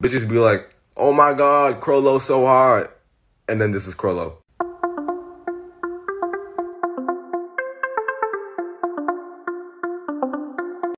Bitches be like, oh my god, Crollo so hard. And then this is Crollo.